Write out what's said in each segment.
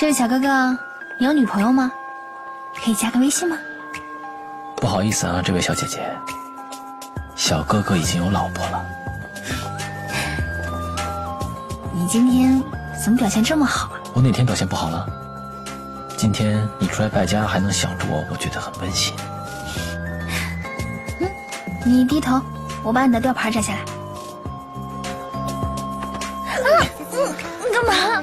这位小哥哥，你有女朋友吗？可以加个微信吗？不好意思啊，这位小姐姐，小哥哥已经有老婆了。你今天怎么表现这么好啊？我哪天表现不好了？今天你出来败家还能想着我，我觉得很温馨。嗯，你低头，我把你的吊牌摘下来。啊，嗯，你干嘛？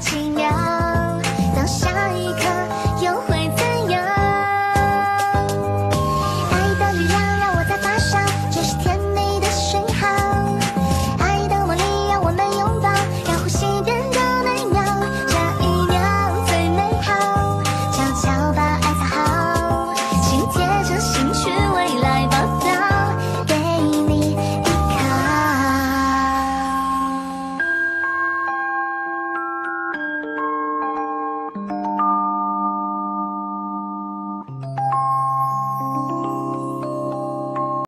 奇妙